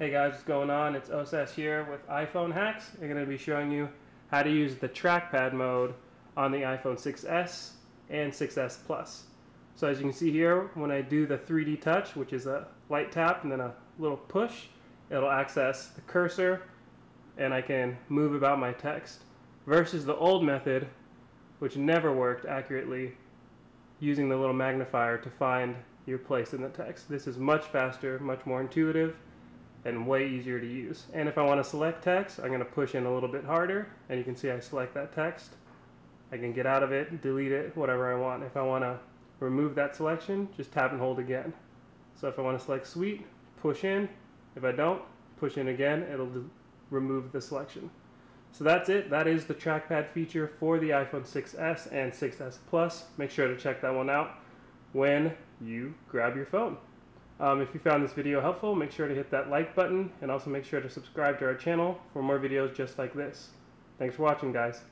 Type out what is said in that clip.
Hey guys, what's going on? It's OSS here with iPhone Hacks. I'm going to be showing you how to use the trackpad mode on the iPhone 6s and 6s Plus. So as you can see here, when I do the 3D touch, which is a light tap and then a little push, it'll access the cursor and I can move about my text. Versus the old method, which never worked accurately, using the little magnifier to find your place in the text. This is much faster, much more intuitive, and way easier to use. And if I want to select text, I'm going to push in a little bit harder, and you can see I select that text. I can get out of it, delete it, whatever I want. If I want to remove that selection, just tap and hold again. So if I want to select suite, push in. If I don't, push in again, it'll remove the selection. So that's it. That is the trackpad feature for the iPhone 6s and 6s Plus. Make sure to check that one out when you grab your phone. Um, if you found this video helpful, make sure to hit that like button and also make sure to subscribe to our channel for more videos just like this. Thanks for watching, guys.